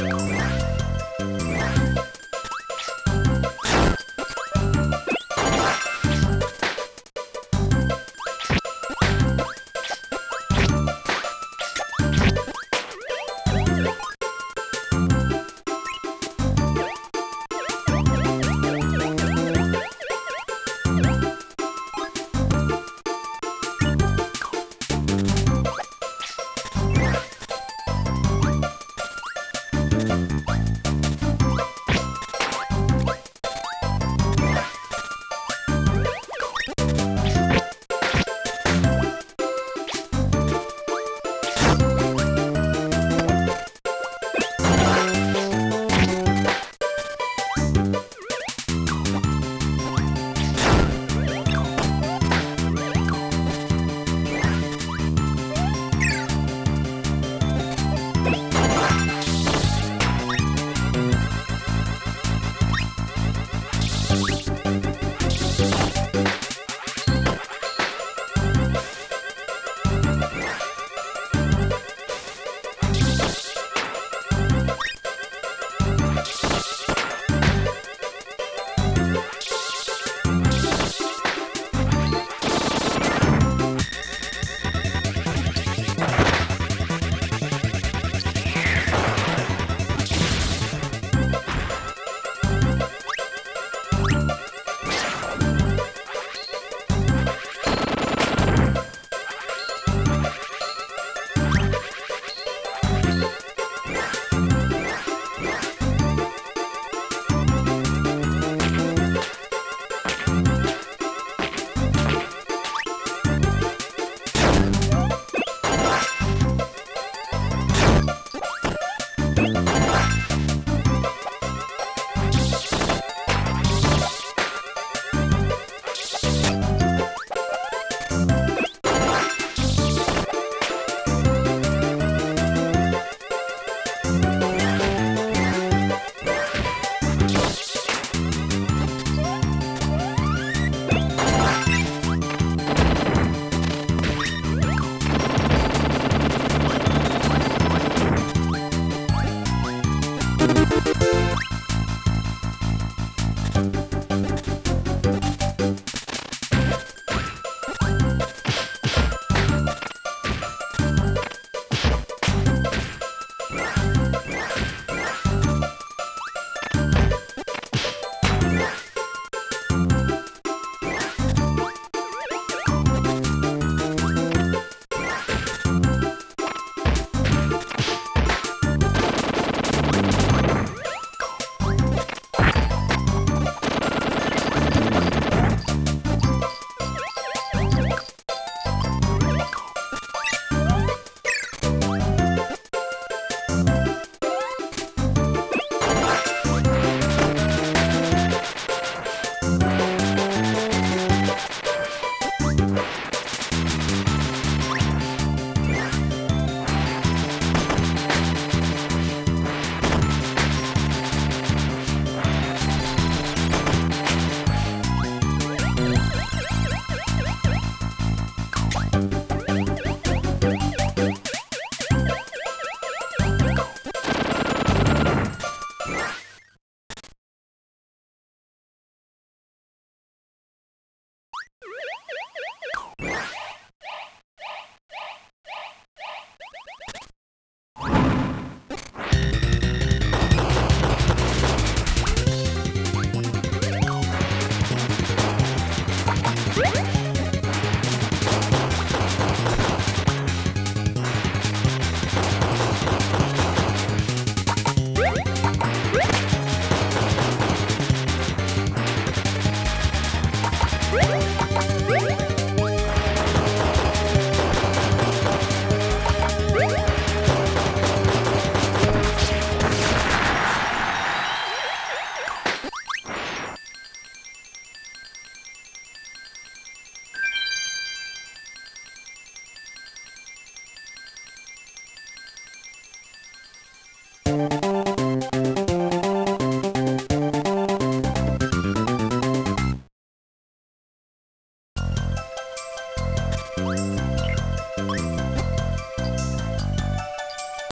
음.